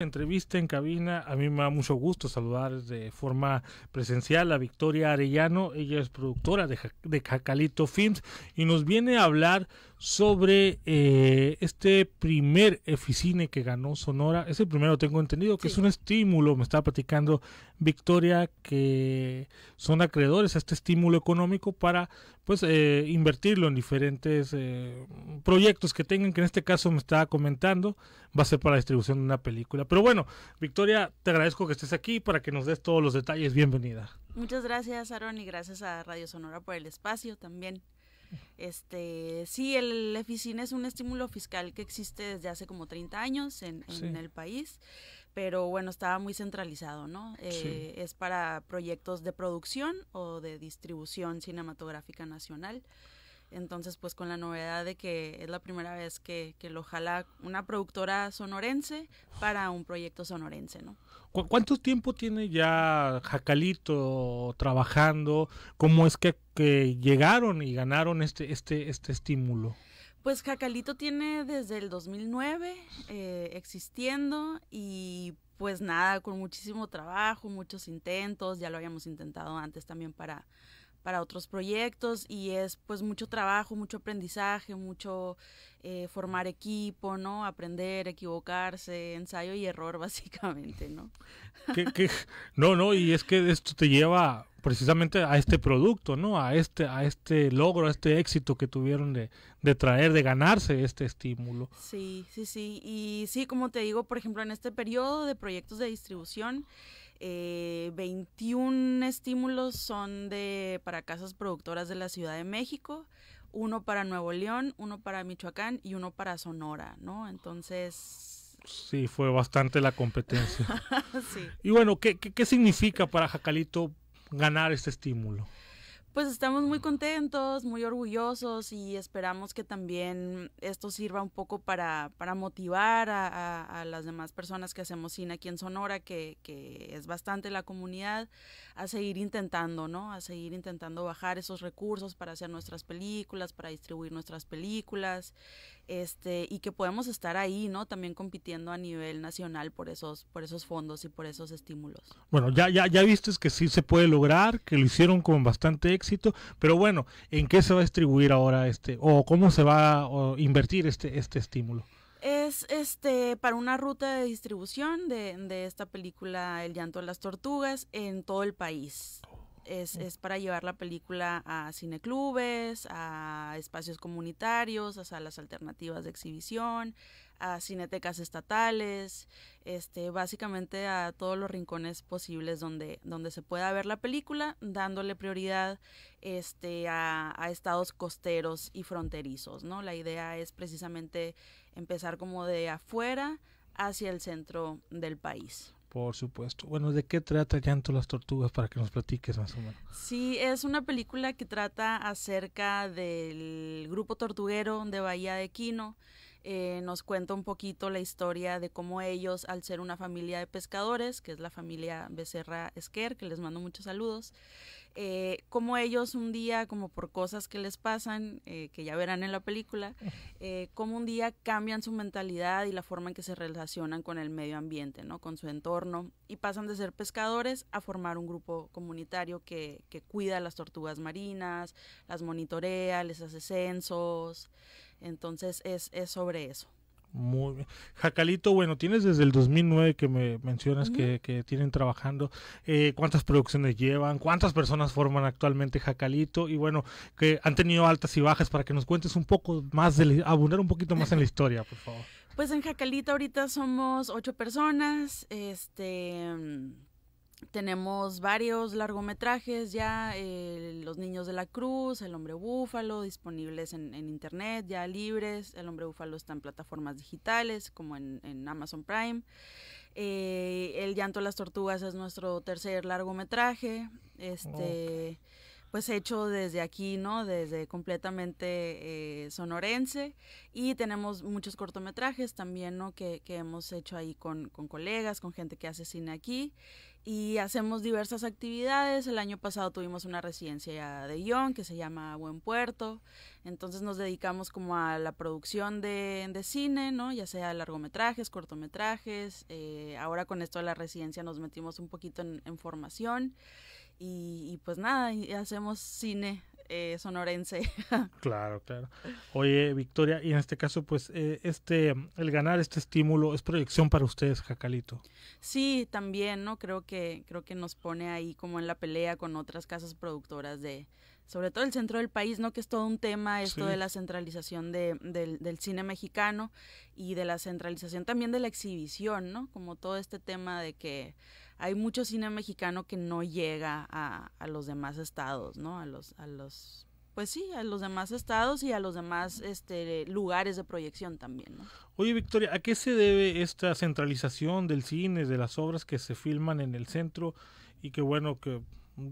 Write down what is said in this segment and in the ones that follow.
entrevista en cabina. A mí me da mucho gusto saludar de forma presencial a Victoria Arellano. Ella es productora de, de Jacalito Films y nos viene a hablar sobre eh, este primer Eficine que ganó Sonora. Es el primero, tengo entendido, que Sí. es un estímulo. Me estaba platicando Victoria que son acreedores a este estímulo económico para pues eh, invertirlo en diferentes eh, proyectos que tengan, que en este caso me estaba comentando, va a ser para la distribución de una película. Pero bueno, Victoria, te agradezco que estés aquí para que nos des todos los detalles. Bienvenida. Muchas gracias, Aaron, y gracias a Radio Sonora por el espacio también. Este, sí, el Eficine es un estímulo fiscal que existe desde hace como 30 años en, en Sí. el país, pero bueno, estaba muy centralizado, ¿no? Eh, Es para proyectos de producción o de distribución cinematográfica nacional. Entonces, pues con la novedad de que es la primera vez que, que lo jala una productora sonorense para un proyecto sonorense, ¿no? ¿Cu- ¿Cuánto tiempo tiene ya Jacalito trabajando? ¿Cómo es que, que llegaron y ganaron este, este, este estímulo? Pues Jacalito tiene desde el 2009 eh, existiendo y pues nada, con muchísimo trabajo, muchos intentos, ya lo habíamos intentado antes también para, para otros proyectos y es pues mucho trabajo, mucho aprendizaje, mucho eh, formar equipo, ¿no? Aprender, equivocarse, ensayo y error básicamente, ¿no? ¿Qué- qué? No, no, y es que esto te lleva precisamente a este producto, ¿no? A este, a este logro, a este éxito que tuvieron de, de traer, de ganarse este estímulo. Sí, sí, sí. Y sí, como te digo, por ejemplo, en este periodo de proyectos de distribución, eh, 21 estímulos son de para casas productoras de la Ciudad de México, uno para Nuevo León, uno para Michoacán y uno para Sonora, ¿no? Entonces, Sí, fue bastante la competencia. sí. Y bueno, ¿qué, qué, qué significa para Jacalito ganar este estímulo? Pues estamos muy contentos, muy orgullosos y esperamos que también esto sirva un poco para, para motivar a, a- a las demás personas que hacemos cine aquí en Sonora, que, que es bastante la comunidad, a seguir intentando, ¿no? A seguir intentando bajar esos recursos para hacer nuestras películas, para distribuir nuestras películas, este, y que podemos estar ahí, ¿no? También compitiendo a nivel nacional por esos, por esos fondos y por esos estímulos. Bueno, ya, ya, ya viste que sí se puede lograr, que lo hicieron con bastante éxito, pero bueno, ¿en qué se va a distribuir ahora este, o cómo se va a invertir este, este estímulo? Es este para una ruta de distribución de, de esta película El llanto de las tortugas en todo el país. Es, es para llevar la película a cineclubes, a espacios comunitarios, a salas alternativas de exhibición, a cinetecas estatales, este, básicamente a todos los rincones posibles donde, donde se pueda ver la película, dándole prioridad este, a, a estados costeros y fronterizos, ¿no? La idea es precisamente empezar como de afuera hacia el centro del país. Por supuesto. Bueno, ¿de qué trata Llanto las Tortugas para que nos platiques más o menos? Sí, es una película que trata acerca del grupo tortuguero de Bahía de Quino. Eh, nos cuenta un poquito la historia de cómo ellos, al ser una familia de pescadores, que es la familia Becerra Esquer, que les mando muchos saludos, eh, cómo ellos un día, como por cosas que les pasan, eh, que ya verán en la película, eh, cómo un día cambian su mentalidad y la forma en que se relacionan con el medio ambiente, ¿no? con su entorno, y pasan de ser pescadores a formar un grupo comunitario que, que cuida las tortugas marinas, las monitorea, les hace censos. Entonces es, es sobre eso. Muy bien. Jacalito, bueno, tienes desde el 2009 que me mencionas que, que tienen trabajando. Eh, ¿Cuántas producciones llevan? ¿Cuántas personas forman actualmente Jacalito? Y bueno, que han tenido altas y bajas para que nos cuentes un poco más, de, abundar un poquito más en la historia, por favor. Pues en Jacalita ahorita somos ocho personas. Este tenemos varios largometrajes ya, eh, Los Niños de la Cruz, El Hombre Búfalo, disponibles en, internet, ya libres. El Hombre Búfalo está en plataformas digitales, como en, en Amazon Prime. Eh, el Llanto de las Tortugas es nuestro tercer largometraje. Este. Pues hecho desde aquí, ¿no? Desde completamente eh, sonorense. Y tenemos muchos cortometrajes también, ¿no? Que, que hemos hecho ahí con, con, colegas, con gente que hace cine aquí. Y hacemos diversas actividades. El año pasado tuvimos una residencia de guion que se llama Buen Puerto. Entonces nos dedicamos como a la producción de, de cine, ¿no? Ya sea largometrajes, cortometrajes. Eh, ahora con esto de la residencia nos metimos un poquito en, en formación. Y, pues nada, hacemos cine eh, sonorense. claro, claro. Oye, Victoria, y en este caso, pues, eh, este, el ganar este estímulo es proyección para ustedes, Jacalito. Sí, también, ¿no? Creo que, creo que nos pone ahí como en la pelea con otras casas productoras de, sobre todo el centro del país, ¿no? Que es todo un tema esto de la centralización de, del, del, cine mexicano y de la centralización también de la exhibición, ¿no? Como todo este tema de que hay mucho cine mexicano que no llega a, los demás estados, ¿no? A los, a los, pues sí, a los demás estados y a los demás este, lugares de proyección también, ¿no? Oye, Victoria, ¿a qué se debe esta centralización del cine, de las obras que se filman en el centro y que, bueno, que mm,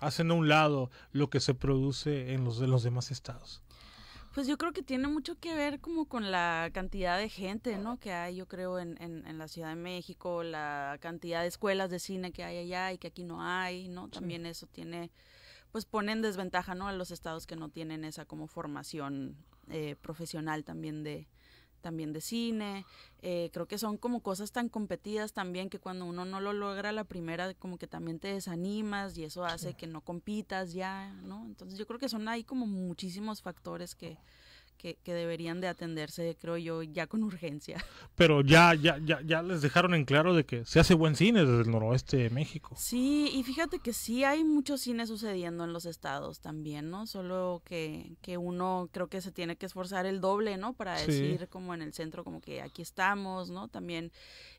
hacen a un lado lo que se produce en los los demás estados? Pues yo creo que tiene mucho que ver como con la cantidad de gente, ¿no? Que hay, yo creo, en, en, en la Ciudad de México, la cantidad de escuelas de cine que hay allá y que aquí no hay, ¿no? También sí. eso tiene, pues pone en desventaja, ¿no? A los estados que no tienen esa como formación eh, profesional también de, también de cine. Eh, creo que son como cosas tan competidas también que cuando uno no lo logra la primera, como que también te desanimas y eso hace que no compitas ya, ¿no? Entonces yo creo que son ahí como muchísimos factores que, que, que, deberían de atenderse, creo yo, ya con urgencia. Pero ya, ya, ya, ya les dejaron en claro de que se hace buen cine desde el noroeste de México. Sí, y fíjate que sí hay mucho cine sucediendo en los estados también, ¿no? Solo que, que uno creo que se tiene que esforzar el doble, ¿no? Para sí. decir como en el centro, como que aquí estamos, ¿no? También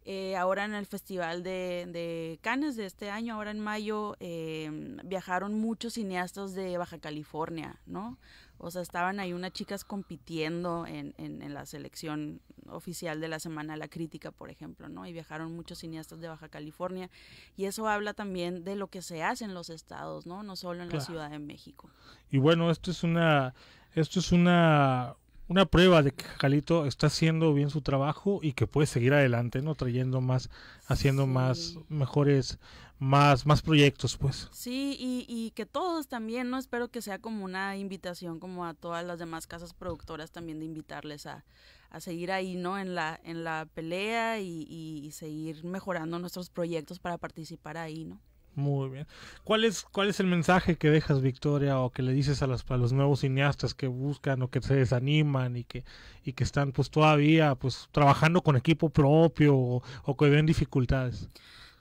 eh, ahora en el Festival de, de, Cannes de este año, ahora en mayo, eh, viajaron muchos cineastas de Baja California, ¿no? O sea, estaban ahí unas chicas compitiendo en, en, en, la selección oficial de la Semana de la Crítica, por ejemplo, ¿no? Y viajaron muchos cineastas de Baja California. Y eso habla también de lo que se hace en los estados, ¿no? No solo en claro. la Ciudad de México. Y bueno, esto es una, esto es una, una prueba de que Jalito está haciendo bien su trabajo y que puede seguir adelante, ¿no? Trayendo más, haciendo sí. más, mejores más, más proyectos, pues. Sí, y, y, que todos también, ¿no? Espero que sea como una invitación como a todas las demás casas productoras también de invitarles a, a seguir ahí, ¿no? En la, en la pelea y, y, seguir mejorando nuestros proyectos para participar ahí, ¿no? Muy bien. ¿Cuál es, ¿Cuál es el mensaje que dejas, Victoria, o que le dices a los, a los nuevos cineastas que buscan o que se desaniman y que, y que están pues todavía pues trabajando con equipo propio o, o que ven dificultades?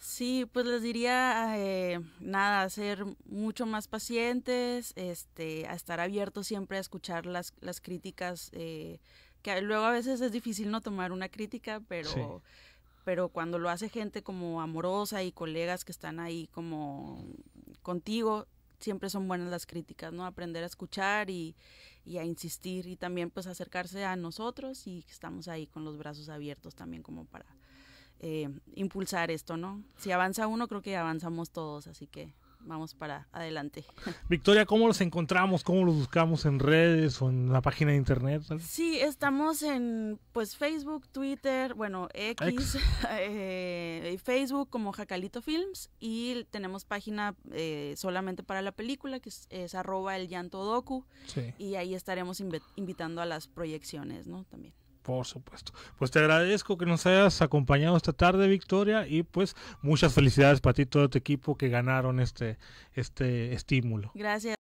Sí, pues les diría eh, nada, ser mucho más pacientes, este, a estar abiertos siempre a escuchar las, las críticas, eh, que luego a veces es difícil no tomar una crítica, pero, sí. Pero cuando lo hace gente como amorosa y colegas que están ahí como contigo, siempre son buenas las críticas, ¿no? Aprender a escuchar y, y a insistir y también pues acercarse a nosotros y que estamos ahí con los brazos abiertos también como para eh, impulsar esto, ¿no? Si avanza uno, creo que avanzamos todos, así que vamos para adelante. Victoria, ¿cómo los encontramos? ¿Cómo los buscamos en redes o en la página de internet? Sí, estamos en pues Facebook, Twitter, bueno, X, X. Eh, Facebook como Jacalito Films y tenemos página eh, solamente para la película que es, es arroba el llanto docu sí. y ahí estaremos inv invitando a las proyecciones, ¿no? También. Por supuesto. Pues te agradezco que nos hayas acompañado esta tarde, Victoria, y pues muchas felicidades para ti y todo tu equipo que ganaron este, este estímulo. Gracias.